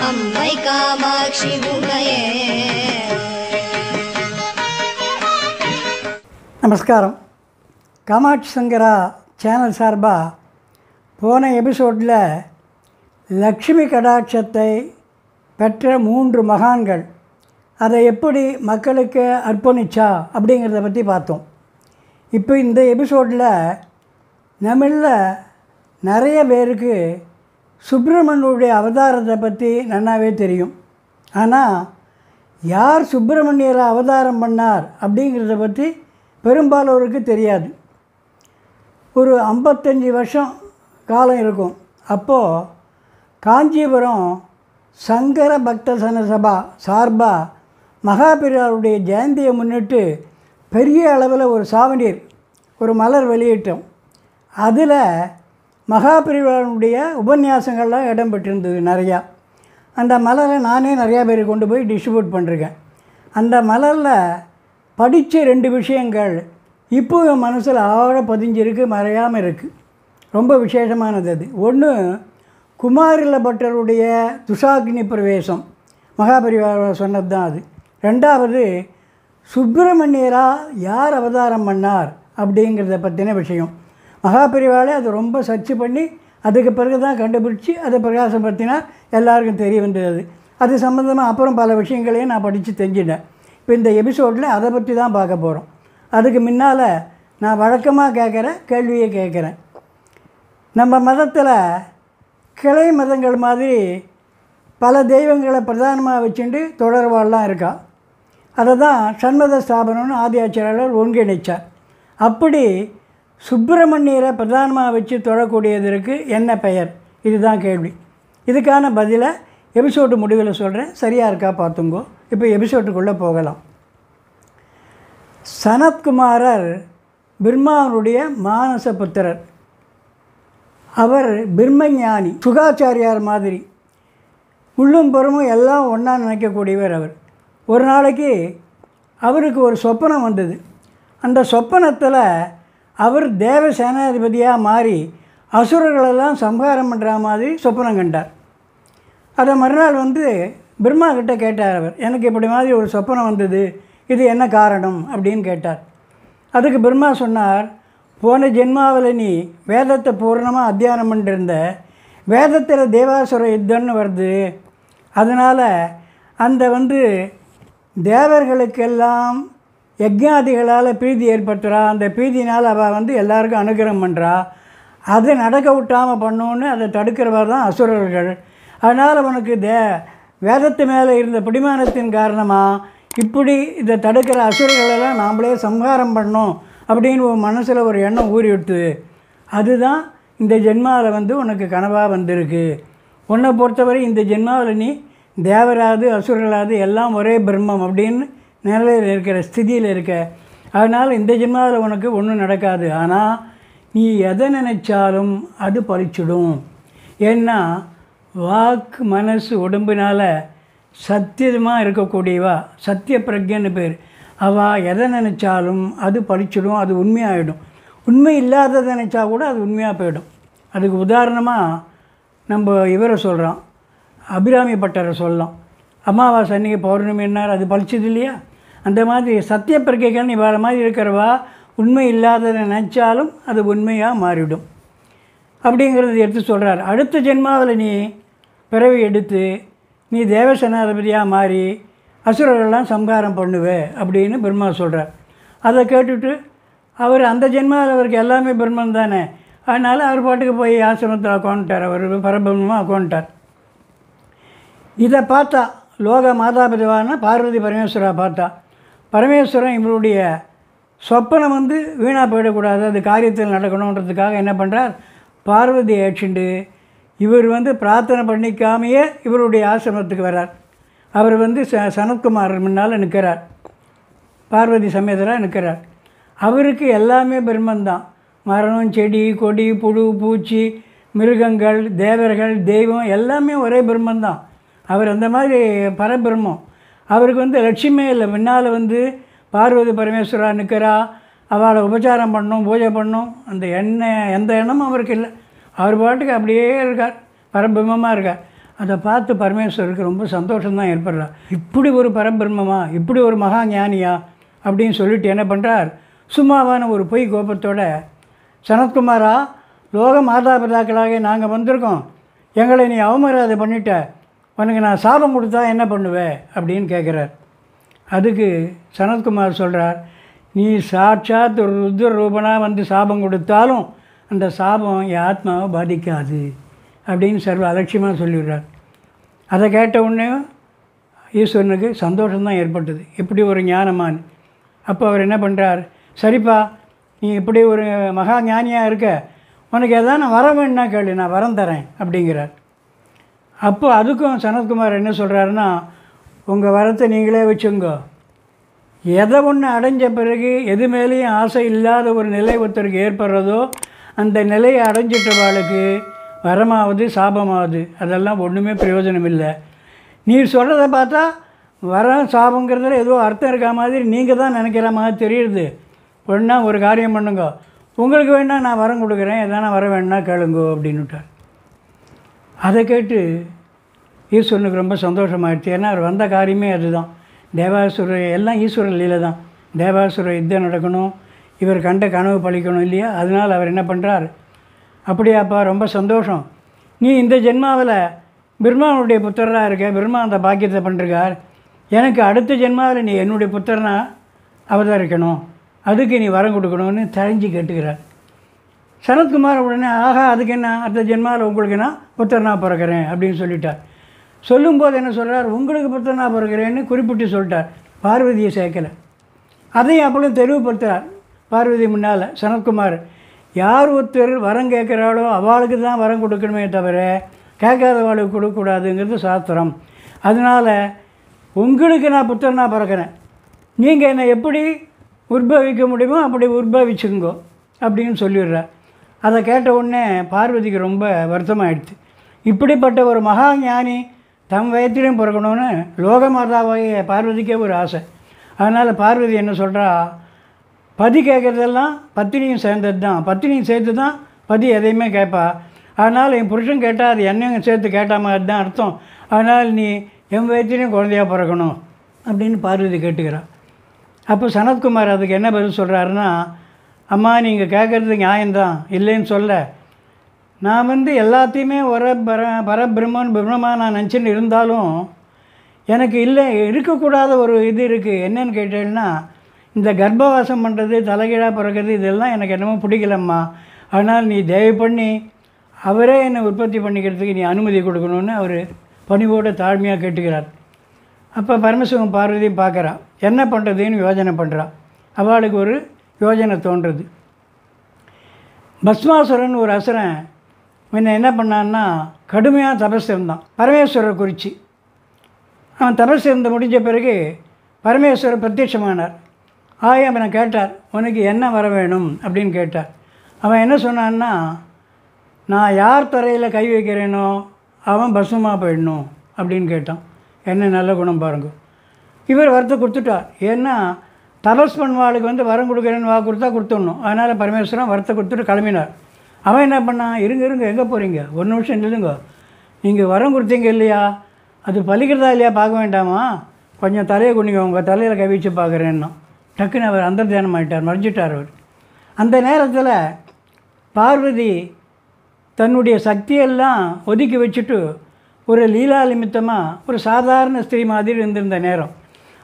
அம்மை காமாட்சி உமையே. நமஸ்காரம். காமாட்சி சங்கரா சேனல் சார்பாக போன எபிசோடில் லக்ஷ்மி கடாட்சத்தை பெற்ற மூன்று மகான்கள் அதை எப்படி மக்களுக்கு அர்ப்பணிச்சா அப்படிங்கிறத பற்றி பார்த்தோம். இப்போ இந்த எபிசோடில் நம்மளில் நிறைய பேருக்கு சுப்பிரமணியனுடைய அவதாரத்தை பற்றி நன்னாவே தெரியும். ஆனால் யார் சுப்பிரமணியரை அவதாரம் பண்ணார் அப்படிங்கிறத பற்றி பெரும்பாலோருக்கு தெரியாது. ஒரு ஐம்பத்தஞ்சு வருஷம் காலம் இருக்கும். அப்போது காஞ்சிபுரம் சங்கர பக்த சன சபா சார்பாக மகாபிரியாருடைய ஜெயந்தியை முன்னிட்டு பெரிய அளவில் ஒரு சாவணீர் ஒரு மலர் வெளியிட்டோம் அதில் மகாபிரிவாருடைய உபன்யாசங்கள்லாம் இடம் பெற்றிருந்தது நிறையா. அந்த மலரை நானே நிறையா பேர் கொண்டு போய் டிஸ்ட்ரிபியூட் பண்ணுறேன் அந்த மலரில் படித்த ரெண்டு விஷயங்கள் இப்போ என் மனசில் ஆழ பதிஞ்சிருக்கு மறையாமல் இருக்குது ரொம்ப விசேஷமானது அது. ஒன்று குமாரில பட்டருடைய துஷாக்னி பிரவேசம். மகாபரிவார சொன்னது தான் அது. ரெண்டாவது சுப்பிரமணியரா யார் அவதாரம் பண்ணார் அப்படிங்கிறத பற்றின விஷயம். மகாபரிவாலே அது ரொம்ப சர்ச் பண்ணி அதுக்கு பிறகு தான் கண்டுபிடிச்சி அதை பிரகாசப்படுத்தினார் எல்லாருக்கும் தெரிய வந்தது. அது அது சம்மந்தமாக அப்புறம் பல விஷயங்களையும் நான் படித்து தெரிஞ்சிட்டேன். இப்போ இந்த எபிசோடில் அதை பற்றி தான் பார்க்க போகிறோம் அதுக்கு முன்னால் நான் வழக்கமாக கேட்குற கேள்வியை கேட்குறேன் நம்ம மதத்தில் கிளை மதங்கள் மாதிரி பல தெய்வங்களை பிரதானமாக வச்சுட்டு தொடர்பாடலாம் இருக்கா. அதை தான் சண்மத ஸ்தாபனம்னு ஆதியாச்சாரியர் ஒன்றிணைச்சார். அப்படி சுப்பிரமணியரை பிரதானமாக வச்சு தொழக்கூடியதற்கு என்ன பெயர்? இதுதான் கேள்வி. இதுக்கான பதிலை எபிசோடு முடிவில் சொல்கிறேன் சரியாக இருக்கா பார்த்துங்கோ. இப்போ எபிசோட்டுக்குள்ளே போகலாம். சனத்குமாரர் பிரம்மாவனுடைய மானச புத்திரர். அவர் பிரம்மஞானி சுகாச்சாரியார் மாதிரி. உள்ளும் புறமும் எல்லாம் ஒன்றா நினைக்கக்கூடியவர் அவர். ஒரு நாளைக்கு அவருக்கு ஒரு சொப்பனம் வந்தது. அந்த சொப்பனத்தில் அவர் தேவ சேனாதிபதியாக மாறி அசுரர்களெல்லாம் சம்ஹாரம் பண்ணுற மாதிரி சொப்பனம் கண்டார். அதை மறுநாள் வந்து பிரம்மா கிட்ட கேட்டார் அவர். எனக்கு இப்படி மாதிரி ஒரு சொப்பனம் வந்தது. இது என்ன காரணம்? அப்படின்னு கேட்டார். அதுக்கு பிரம்மா சொன்னார் போன ஜென்மாவில் நீ வேதத்தை பூர்ணமாக அத்தியானம் பண்ணிருந்த. வேதத்தில் தேவாசுர யுத்தம்னு வருது. அதனால் அந்த வந்து தேவர்களுக்கெல்லாம் யஜ்ஞாதிகளால் பிரீதி ஏற்படுத்துகிறா அந்த பிரீதினால் அவள் வந்து எல்லாருக்கும் அனுகிரகம் பண்ணுறா அது நடக்க விட்டாமல் பண்ணோன்னு அதை தடுக்கிறவர் தான் அசுரர்கள். அதனால் உனக்கு தே வேதத்து மேலே இருந்த பிடிமானத்தின் காரணமாக இப்படி இதை தடுக்கிற அசுரர்களெல்லாம் நாம்ளே சம்ஹாரம் பண்ணோம். அப்படின்னு உன் மனசில் ஒரு எண்ணம் ஊறி விட்டுது அதுதான் இந்த ஜென்மாவில் வந்து உனக்கு கனவாக வந்திருக்கு. உன்னை பொறுத்தவரை இந்த ஜென்மாவில் நீ தேவராது அசுரராது எல்லாம் ஒரே பிரம்மம் அப்படின்னு நிலையில் இருக்கிற ஸ்திதியில் இருக்க. அதனால் இந்த ஜென்மாவில் உனக்கு ஒன்றும் நடக்காது. ஆனால் நீ எதை நினைச்சாலும் அது பறிச்சிடும் ஏன்னா வாக்கு மனசு உடம்புனால் சத்தியமாக இருக்கக்கூடியவா? சத்திய பிரஜன்னு பேர். அவள் எதை நினச்சாலும் அது பழிச்சிடும் அது உண்மையாகிடும் உண்மை இல்லாததை நினச்சா கூட அது உண்மையாக போயிடும். அதுக்கு உதாரணமாக நம்ம இவரை சொல்கிறோம் அபிராமி பட்டரை சொல்லலாம். அமாவாசை அன்றைக்கி பௌர்ணமின்னார் அது பழிச்சது இல்லையா? அந்த மாதிரி சத்திய பிரகைகள் நீ வேறு மாதிரி இருக்கிறவா உண்மை இல்லாததை நினச்சாலும் அது உண்மையாக மாறிவிடும் அப்படிங்கிறது எடுத்து சொல்கிறார் அடுத்த ஜென்மாவில் நீ பிறவி எடுத்து நீ தேவசேனாதிபதியாக மாறி அசுரர்கள்லாம் சம்ஹாரம் பண்ணுவே அப்படின்னு பிரம்மா சொல்கிறார் அதை கேட்டுட்டு அவர் அந்த ஜென்மாவில் அவருக்கு எல்லாமே பிரம்மன் தானே. அதனால் அவர் பாட்டுக்கு போய் ஆசிரமத்தில் உட்காந்துட்டார் அவர் பரபிரம்மமாக உட்காந்துட்டார் இதை பார்த்தா லோக மாதாபிதவான பார்வதி பரமேஸ்வரா பார்த்தா பரமேஸ்வரன் இவருடைய சொப்பனம் வந்து வீணாக போயிடக்கூடாது. அது காரியத்தில் நடக்கணுன்றதுக்காக என்ன பண்ணுறார் பார்வதி ஏற்றிண்டு இவர் வந்து பிரார்த்தனை பண்ணிக்காமையே இவருடைய ஆசிரமத்துக்கு வர்றார். அவர் வந்து ச சனத்குமார் முன்னால் நிற்கிறார். பார்வதி சமேதராக நிற்கிறார். அவருக்கு எல்லாமே பிரம்மந்தான். மரம் செடி கொடி புழு பூச்சி மிருகங்கள் தேவர்கள் தெய்வம் எல்லாமே ஒரே பிரம்மந்தான். அவர் அந்த மாதிரி பரபிரம்மம். அவருக்கு வந்து லட்சியமே இல்லை. முன்னால் வந்து பார்வதி பரமேஸ்வரா நிற்கிறா. அவளை உபச்சாரம் பண்ணும் பூஜை பண்ணும். அந்த எண்ணெய் எந்த எண்ணமும் அவருக்கு இல்லை. அவர் பாட்டுக்கு அப்படியே இருக்கார். பரபிரம்மமாக இருக்கார். அதை பார்த்து பரமேஸ்வருக்கு ரொம்ப சந்தோஷம்தான் ஏற்படுறா. இப்படி ஒரு பரபிரம்மமா இப்படி ஒரு மகா ஞானியா அப்படின்னு சொல்லிட்டு என்ன பண்ணுறார் சும்மாவான ஒரு பொய் கோபத்தோட சனத்குமாரா லோக மாதா பிதாக்களாக நாங்கள் வந்திருக்கோம். எங்களை நீ அவமரியாதை பண்ணிட்ட. உனக்கு நான் சாபம் கொடுத்தா என்ன பண்ணுவேன் அப்படின்னு கேட்குறார் அதுக்கு சனத்குமார் சொல்கிறார் நீ சாட்சாத் ருத்ர ரூபனாக வந்து சாபம் கொடுத்தாலும் அந்த சாபம் என் ஆத்மாவை பாதிக்காது. அப்படின்னு சர்வ அலட்சியமாக சொல்லிடுறார். அதை கேட்ட உடனே ஈஸ்வரனுக்கு சந்தோஷம்தான் ஏற்பட்டது. இப்படி ஒரு ஞானமான். அப்போ அவர் என்ன பண்ணுறார் சரிப்பா நீ இப்படி ஒரு மகா ஞானியாக இருக்க. உனக்கு எதாவது வர வேணும்னா கேளு நான் வரம் தரேன் அப்படிங்கிறார். அப்போ அதுக்கும் சனத்குமார் என்ன சொல்கிறாருன்னா உங்கள் வரத்தை நீங்களே வச்சுங்கோ. எதை ஒன்று அடைஞ்ச பிறகு எது மேலேயும் ஆசை இல்லாத ஒரு நிலை ஒருத்தருக்கு ஏற்படுறதோ அந்த நிலையை அடைஞ்சிட்டவாளுக்கு வரமாவது சாபமாவது அதெல்லாம் ஒன்றுமே பிரயோஜனம் இல்லை நீ சொல்கிறத பார்த்தா வரம் சாபங்கிறதுல ஏதோ அர்த்தம் இருக்க மாதிரி நீங்கள் தான் நினைக்கிற மாதிரி தெரியுது. ஒன்றா ஒரு காரியம் பண்ணுங்க. உங்களுக்கு வேணால் நான் வரம் கொடுக்குறேன். எதனா வர வேணா கேளுங்கோ அப்படின்னுட்டார். அதை கேட்டு ஈஸ்வரனுக்கு ரொம்ப சந்தோஷமாயிடுச்சு. ஏன்னா அவர் வந்த காரியமே அதுதான். தேவாசுர எல்லாம் ஈஸ்வரன் லீலை தான். தேவாசுர யுத்தம் நடக்கணும். இவர் கண்ட கனவு பழிக்கணும் இல்லையா? அதனால் அவர் என்ன பண்ணுறார் அப்படியாப்பா ரொம்ப சந்தோஷம். நீ இந்த ஜென்மாவில் பிரம்மாவுடைய புத்திரராக இருக்க பிரம்மா அந்த பாக்கியத்தை பண்ணிருக்கார். எனக்கு அடுத்த ஜென்மாவில் நீ என்னுடைய புத்திரனா அவதரிக்கணும். அதுக்கு நீ வரம் கொடுக்கணும்னு தெரிஞ்சு கேட்டுக்கிறார். சனத்குமார் உடனே ஆகா அதுக்கு என்ன? அடுத்த ஜென்மாவில் உங்களுக்கு நான் புத்தர்னா பிறக்கிறேன் அப்படின்னு சொல்லிட்டார். சொல்லும்போது என்ன சொல்கிறார் உங்களுக்கு புத்தர்னா பிறக்கிறேன்னு குறிப்பிட்டு சொல்லிட்டார். பார்வதியை சேர்க்கலை. அதையும் அப்பளும் தெளிவுபடுத்துகிறார் பார்வதி முன்னால் சனத்குமார் யார் ஒருத்தர் வரம் கேட்குறாளோ அவளுக்கு தான் வரம் கொடுக்கணுமே தவிர கேட்காதவாளுக்கு கொடுக்கக்கூடாதுங்கிறது சாஸ்திரம். அதனால் உங்களுக்கு நான் புத்திரனா பிறக்கிறேன். நீங்கள் என்னை எப்படி உற்பவிக்க முடியுமோ அப்படி உற்பவிச்சுங்கோ அப்படின்னு சொல்லிடுறார் அதை கேட்ட உடனே பார்வதிக்கு ரொம்ப வருத்தமாயிடுச்சு. இப்படிப்பட்ட ஒரு மகா ஞானி தம் வயத்திலையும் பிறக்கணும்னு லோகமாதாவாகிய பார்வதிக்கே ஒரு ஆசை. அதனால் பார்வதி என்ன சொல்கிறா பதி கேட்குறதெல்லாம் பத்தினியும் சேர்ந்தது தான். பத்தினியும் சேர்த்து தான் பதி எதையுமே கேட்பா. அதனால் என் புருஷன் கேட்டால் அது என்னையும் சேர்த்து கேட்ட மாதிரி தான் அர்த்தம். அதனால் நீ என் வயிற்றுலையும் குழந்தையாக பிறக்கணும் அப்படின்னு பார்வதி கேட்டுக்கிறான் அப்போ சனத்குமார் அதுக்கு என்ன பதில் சொல்கிறாருன்னா அம்மா நீங்கள் கேட்குறது நியாயம்தான். இல்லைன்னு சொல்ல. நான் வந்து எல்லாத்தையுமே ஒரு பர பரபிரம்மன் பிரம்மமா நான் நினச்சின்னு இருந்தாலும் எனக்கு இல்லை இருக்கக்கூடாத ஒரு இது இருக்குது என்னன்னு கேட்டேன்னா இந்த கர்ப்பவாசம் பண்ணுறது தலைகீழாக பிறக்கிறது இதெல்லாம் எனக்கு என்னமோ பிடிக்கலம்மா. அதனால் நீ தயவு பண்ணி அவரே என்னை உற்பத்தி பண்ணிக்கிறதுக்கு நீ அனுமதி கொடுக்கணும்னு அவர் பணிவோடு தாழ்மையாக கேட்டுக்கிறார். அப்போ பரமசிவம் பார்வதியும் பார்க்குறான். என்ன பண்ணுறதுன்னு யோஜனை பண்ணுறான் அவளுக்கு ஒரு யோஜனை தோன்றுறது பஸ்மாசுரன் ஒரு அசுரன் முன்ன என்ன பண்ணான்னா கடுமையாக தபஸ் இருந்தான். பரமேஸ்வரர் குறித்து அவன் தபஸ் இருந்து முடிஞ்ச பிறகு பரமேஸ்வரர் பிரத்யட்சமானார். ஆய் அவனை கேட்டார் உனக்கு என்ன வர வேணும்? அப்படின்னு கேட்டார். அவன் என்ன சொன்னான்னா நான் யார் துறையில் கை வைக்கிறேனோ அவன் பஸ்மமாக போயிடணும். அப்படின்னு கேட்டான். என்ன நல்ல குணம் பாருங்க. இவர் வரத்தை கொடுத்துட்டார். ஏன்னா தபஸ் பண்ணுவாளுக்கு வந்து வரம் கொடுக்குறேன்னு வா கொடுத்தா கொடுத்துடணும். அதனால் பரமேஸ்வரன் வரத்தை கொடுத்துட்டு கிளம்பினார். அவன் என்ன பண்ணான்? இருங்க இருங்க எங்கே போகிறீங்க ஒரு நிமிஷம் நில்லுங்க. நீங்கள் வரம் கொடுத்தீங்க இல்லையா? அது பலிக்கிறதா இல்லையா? பார்க்க வேண்டாமா? கொஞ்சம் தலையை குனிங்க உங்கள் தலையில் கை வச்சு பார்க்குறேன்னா. டக்குன்னு அவர் அந்த தியானம் ஆகிட்டார் மறைஞ்சிட்டார் அவர். அந்த நேரத்தில் பார்வதி தன்னுடைய சக்தியெல்லாம் ஒதுக்கி வச்சுட்டு ஒரு லீலா நிமித்தமாக ஒரு சாதாரண ஸ்திரீ மாதிரி இருந்திருந்த நேரம்.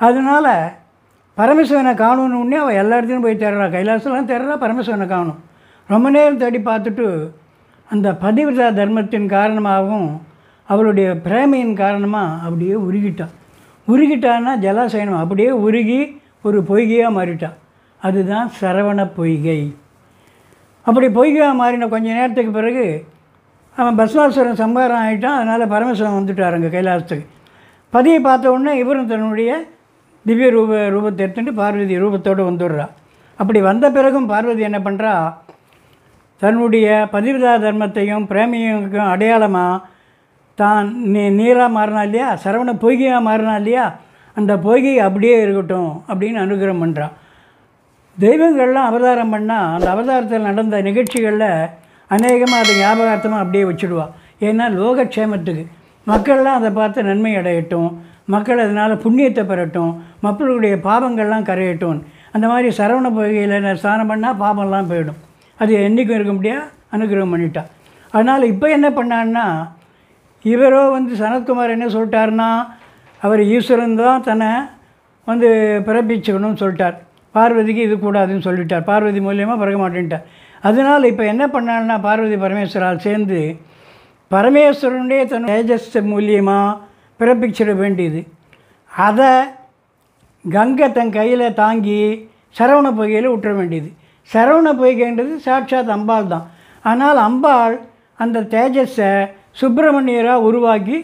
அதனால் பரமசிவனை காணணுன்னே அவள் எல்லா இடத்துலையும் போய் தேடுறா. கைலாசெல்லாம் தேடுறா பரமசிவனை காணும். ரொம்ப நேரம் தேடி பார்த்துட்டு அந்த பதிவிரதா தர்மத்தின் காரணமாகவும் அவளுடைய பிரேமையின் காரணமாக அப்படியே உருகிட்டான் உருகிட்டான்னா ஜலாசயனம் அப்படியே உருகி ஒரு பொய்கையாக மாறிட்டான் அதுதான் சரவண பொய்கை. அப்படி பொய்கையாக மாறின கொஞ்ச நேரத்துக்கு பிறகு அவன் பஸ்வாசுரன் சம்பாரம் ஆகிட்டான் அதனால் பரமேஸ்வரன் வந்துட்டாருங்க கைலாசத்துக்கு. பதியை பார்த்த உடனே இவரும் தன்னுடைய திவ்ய ரூப ரூபத்தை எடுத்துட்டு பார்வதி ரூபத்தோடு வந்துடுறா. அப்படி வந்த பிறகும் பார்வதி என்ன பண்ணுறா தன்னுடைய பதிவிதா தர்மத்தையும் பிரேமியும் அடையாளமாக தான் நீ நீராக மாறினா இல்லையா? சரவண பொய்கையாக மாறினா இல்லையா? அந்த பொய்கை அப்படியே இருக்கட்டும் அப்படின்னு அனுகிரகம் பண்ணுறான் தெய்வங்கள்லாம் அவதாரம் பண்ணால் அந்த அவதாரத்தில் நடந்த நிகழ்ச்சிகளில் அநேகமாக அதை ஞாபகார்த்தமாக அப்படியே வச்சுடுவாள் ஏன்னா லோகக்ஷேமத்துக்கு மக்கள்லாம் அதை பார்த்து நன்மை அடையட்டும் மக்கள் அதனால் புண்ணியத்தை பெறட்டும் மக்களுடைய பாவங்கள்லாம் கரையட்டும். அந்த மாதிரி சரவண பொய்கையில் ஸ்நானம் பண்ணால் பாவம்லாம் போயிடும். அது என்றைக்கும் இருக்க முடியாது அனுகிரகம் பண்ணிட்டான் அதனால் இப்போ என்ன பண்ணான்னா இவரோ வந்து சனத்குமார் என்ன சொல்லிட்டாருன்னா அவர் ஈஸ்வரன் தான் தன்னை வந்து பிறப்பிச்சுக்கணும்னு சொல்லிட்டார். பார்வதிக்கு இது கூடாதுன்னு சொல்லிட்டார். பார்வதி மூலியமாக பிறக்க மாட்டேன்ட்டார். அதனால் இப்போ என்ன பண்ணாருன்னா பார்வதி பரமேஸ்வரால் சேர்ந்து பரமேஸ்வரனுடைய தன் தேஜஸ் மூலியமாக பிறப்பிச்சிட வேண்டியது. அதை கங்கை தன் கையில் தாங்கி சரவண பொய்கையில் விட்டுற வேண்டியது. சரவண பொய்கைன்றது சாட்சாத் அம்பாள் தான். ஆனால் அம்பாள் அந்த தேஜஸை சுப்பிரமணியராக உருவாக்கி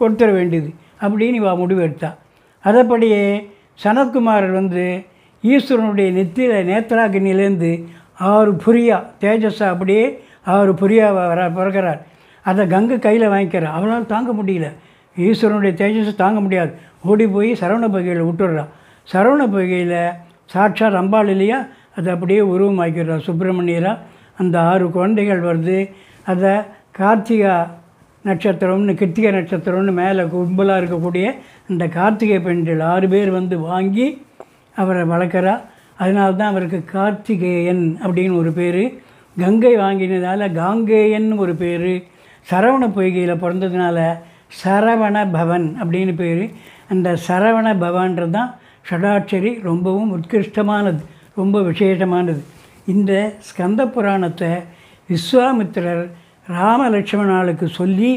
கொடுத்துட வேண்டியது. அப்படின்னு இவ முடிவெடுத்தா அதைப்படியே சனத்குமாரர் வந்து ஈஸ்வரனுடைய நெத்தியில் நேத்ராகினிலேருந்து ஆறு புரியா தேஜஸை அப்படியே ஆறு புரியா வர பிறக்கிறார். அதை கங்கை கையில் வாங்கிக்கிறார். அவனால் தாங்க முடியல. ஈஸ்வரனுடைய தேஜஸ் தாங்க முடியாது. ஓடி போய் சரவண பகையில் விட்டுடுறான் சரவண பகையில் சாட்சாத் அம்பாள் இல்லையா அதை அப்படியே உருவமாக்கிடுறான் சுப்பிரமணியராக அந்த ஆறு குழந்தைகள் வருது அதை கார்த்திகா நட்சத்திரம்னு கிருத்திகை நட்சத்திரம்னு மேலே கும்பலாக இருக்கக்கூடிய அந்த கார்த்திகை பெண்கள் ஆறு பேர் வந்து வாங்கி அவரை வளர்க்குறா. அதனால தான் அவருக்கு கார்த்திகேயன் அப்படின்னு ஒரு பேர். கங்கை வாங்கினதால் காங்கேயன் ஒரு பேர். சரவண பொய்கையில் பிறந்ததுனால சரவண பவன் அப்படின்னு பேர். அந்த சரவண பவன்றது தான் ஷடாட்சரி ரொம்பவும் உத்கிருஷ்டமானது ரொம்ப விசேஷமானது. இந்த ஸ்கந்த புராணத்தை விஸ்வாமித்திரர் ராமலட்சுமணாளுக்கு சொல்லி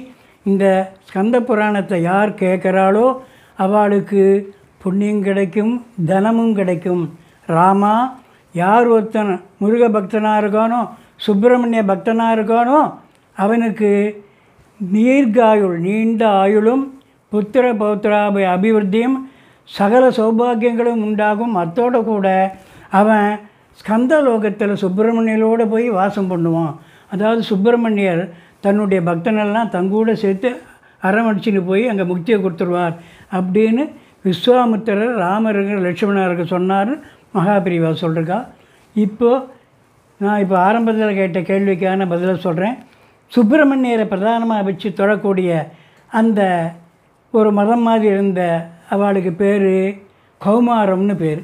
இந்த ஸ்கந்த புராணத்தை யார் கேட்குறாளோ அவளுக்கு புண்ணியம் கிடைக்கும் தனமும் கிடைக்கும். ராமா யார் ஒருத்தன் முருக பக்தனாக இருக்கானோ சுப்பிரமணிய பக்தனாக இருக்கானோ அவனுக்கு நீர்காயுள் நீண்ட ஆயுளும் புத்திர பௌத்திராபி அபிவிருத்தியும் சகல சௌபாகியங்களும் உண்டாகும். அத்தோடு கூட அவன் ஸ்கந்த லோகத்தில் சுப்பிரமணியலோடு போய் வாசம் பண்ணுவான். அதாவது சுப்பிரமணியர் தன்னுடைய பக்தனெல்லாம் தங்கூட சேர்த்து அரவணைச்சின்னு போய் அங்கே முக்தியை கொடுத்துருவார் அப்படின்னு விஸ்வாமித்திரர் ராமருக்கு லட்சுமணருக்கு சொன்னார் மகாபிரிவா சொல்கிறா இப்போது நான் இப்போ ஆரம்பத்தில் கேட்ட கேள்விக்கான பதிலை சொல்கிறேன் சுப்பிரமணியரை பிரதானமாக வச்சு தொழக்கூடிய அந்த ஒரு மதம் மாதிரி இருந்த அவளுக்கு பேர் கௌமாரம்னு பேர்.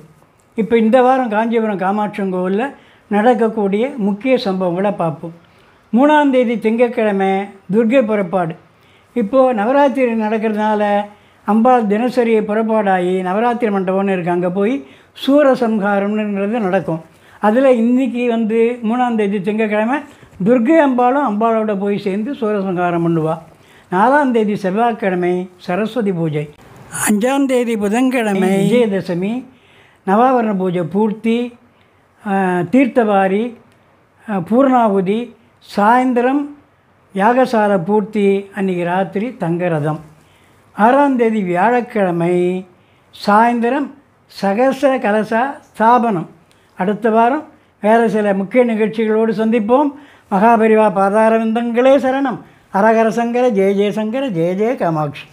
இப்போ இந்த வாரம் காஞ்சிபுரம் காமாட்சம் கோவிலில் நடக்கக்கூடிய முக்கிய சம்பவங்களை பார்ப்போம். மூணாம் தேதி திங்கக்கிழமை துர்கை புறப்பாடு. இப்போது நவராத்திரி நடக்கிறதுனால அம்பாள் தினசரி புறப்பாடாகி நவராத்திரி மண்டபம்னு இருக்குது அங்கே போய் சூரசம்ஹாரம்னுங்கிறது நடக்கும். அதில் இன்றைக்கி வந்து மூணாம் தேதி திங்கக்கிழமை துர்கை அம்பாளும் அம்பாளோட போய் சேர்ந்து சூரசம்ஹாரம் பண்ணுவாள் நாலாம் தேதி செவ்வாய்க்கிழமை சரஸ்வதி பூஜை. அஞ்சாம் தேதி புதன்கிழமை விஜயதசமி நவாவரண பூஜை பூர்த்தி தீர்த்தவாரி ஆஹ், பூர்ணாகுதி சாயந்தரம் யாகசார பூர்த்தி அன்றைக்கி ராத்திரி தங்கரதம். ஆறாம் தேதி வியாழக்கிழமை சாயந்தரம் சகசர கலசா ஸ்தாபனம். அடுத்த வாரம் வேறு சில முக்கிய நிகழ்ச்சிகளோடு சந்திப்போம். மகாபரிவா பாதாரவிந்தங்களே சரணம். அரகர சங்கர ஜெய ஜெயசங்கர ஜெய ஜெய காமாட்சி.